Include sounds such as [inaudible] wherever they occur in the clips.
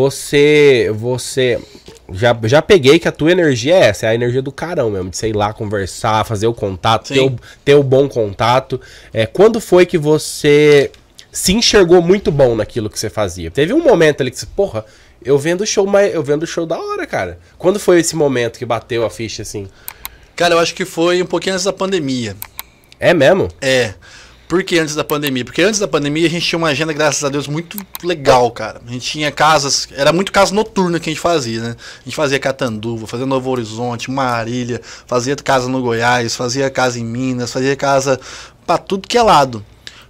você. Você. Já, já peguei que a tua energia é essa, é a energia do carão mesmo, de sei lá, conversar, fazer o contato, ter o, ter o bom contato. É, quando foi que você se enxergou muito bom naquilo que você fazia? Teve um momento ali que você, porra, eu vendo show, mas eu vendo show da hora, cara. Quando foi esse momento que bateu a ficha assim? Cara, eu acho que foi um pouquinho antes da pandemia. É mesmo? É. Por que antes da pandemia? Porque antes da pandemia a gente tinha uma agenda, graças a Deus, muito legal, cara. A gente tinha casas, era muito casa noturna que a gente fazia, né? A gente fazia Catanduva, fazia Novo Horizonte, Marília, fazia casa no Goiás, fazia casa em Minas, fazia casa pra tudo que é lado.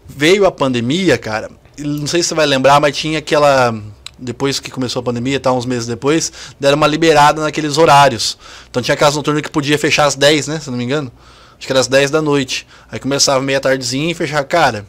Veio a pandemia, cara, não sei se você vai lembrar, mas tinha aquela depois que começou a pandemia, tá, uns meses depois, deram uma liberada naqueles horários. Então tinha casa noturna que podia fechar às 10, né? Se não me engano. Acho que era às 10 da noite. Aí começava meia tardezinha e fechava. Cara,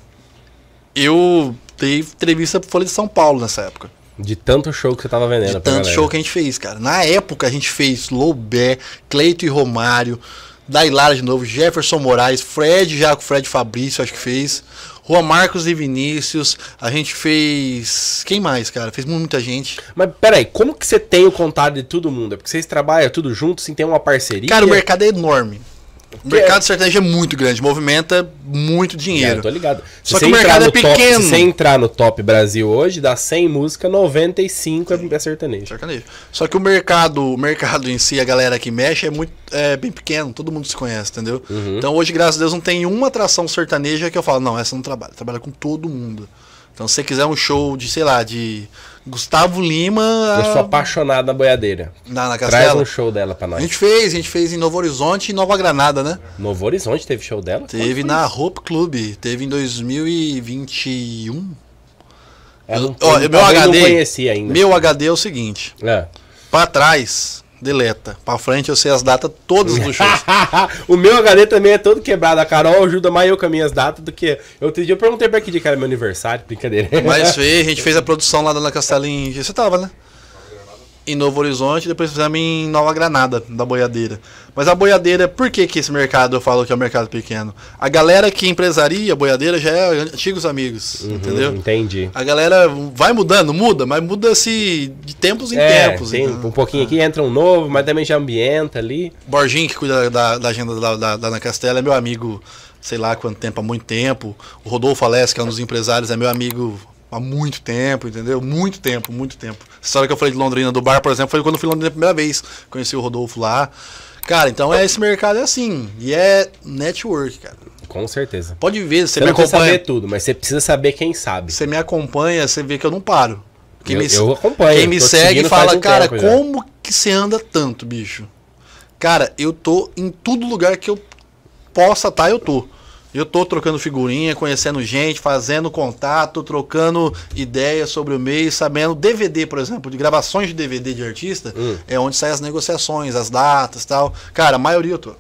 eu dei entrevista pro Folha de São Paulo nessa época. De tanto show que você tava vendendo. De tanto show que a gente fez, cara. Na época a gente fez Loubé, Cleito e Romário, Dailara de novo, Jefferson Moraes, Fred, já com Fred Fabrício, acho que fez. Juan Marcos e Vinícius, a gente fez. Quem mais, cara? Fez muita gente. Mas peraí, como que você tem o contato de todo mundo? É porque vocês trabalham tudo junto, sem ter uma parceria? Cara, o mercado é enorme. O mercado sertanejo é muito grande, movimenta muito dinheiro. É, tô ligado. Se Só que o mercado é pequeno. Top, se você entrar no Top Brasil hoje, dá 100 músicas, 95 é sertanejo. Sertanejo. Só que o mercado, o mercado em si, a galera que mexe, é muito é bem pequeno, todo mundo se conhece, entendeu? Uhum. Então hoje, graças a Deus, não tem uma atração sertaneja que eu falo, não, essa não trabalha. Trabalha com todo mundo. Então se você quiser um show de, sei lá, de Gustavo Lima. Eu sou apaixonado na boiadeira. Na, na Castela. Traz um show dela pra nós. A gente fez, a gente fez em Novo Horizonte e Nova Granada, né? Novo Horizonte teve show dela? Teve na Hope Club, teve em 2021. Eu, não, eu, ó, meu HD, ainda. Meu HD é o seguinte. É. Pra trás, deleta. Pra frente eu sei as datas todas dos shows. [laughs] o meu HD também é todo quebrado. A Carol ajuda mais eu com as minhas datas do que. Outro dia eu perguntei pra que dia que era meu aniversário, brincadeira. Mas fez, a [laughs] gente fez a produção lá na Castelinho. Você tava, né? Em Novo Horizonte, depois fizemos em Nova Granada, da boiadeira. Mas a boiadeira, por que, que esse mercado eu falo que é um mercado pequeno? A galera que empresaria a boiadeira já é antigos amigos, uhum, entendeu? Entendi. A galera vai mudando, muda, mas muda-se de tempos em é, tempos. Tem então. um pouquinho aqui, entra um novo, mas também já ambienta ali. Borginho, que cuida da, da agenda da, da, da Ana Castela, é meu amigo sei lá quanto tempo, há muito tempo. O Rodolfo Alessi, que é um dos empresários, é meu amigo há muito tempo, entendeu? Muito tempo, muito tempo. A história que eu falei de Londrina do bar, por exemplo, foi quando eu fui em Londrina a primeira vez. Conheci o Rodolfo lá. Cara, então é esse mercado é assim. E é network, cara. Com certeza. Pode ver, você, você me acompanha. saber tudo, mas você precisa saber quem sabe. Você me acompanha, você vê que eu não paro. Quem eu, me, eu acompanho. Quem me segue fala, um cara, como já. que você anda tanto, bicho? Cara, eu tô em todo lugar que eu possa estar, tá, eu tô. Eu tô trocando figurinha, conhecendo gente, fazendo contato, trocando ideias sobre o mês, sabendo DVD, por exemplo, de gravações de DVD de artista, hum. é onde saem as negociações, as datas tal. Cara, a maioria eu tô.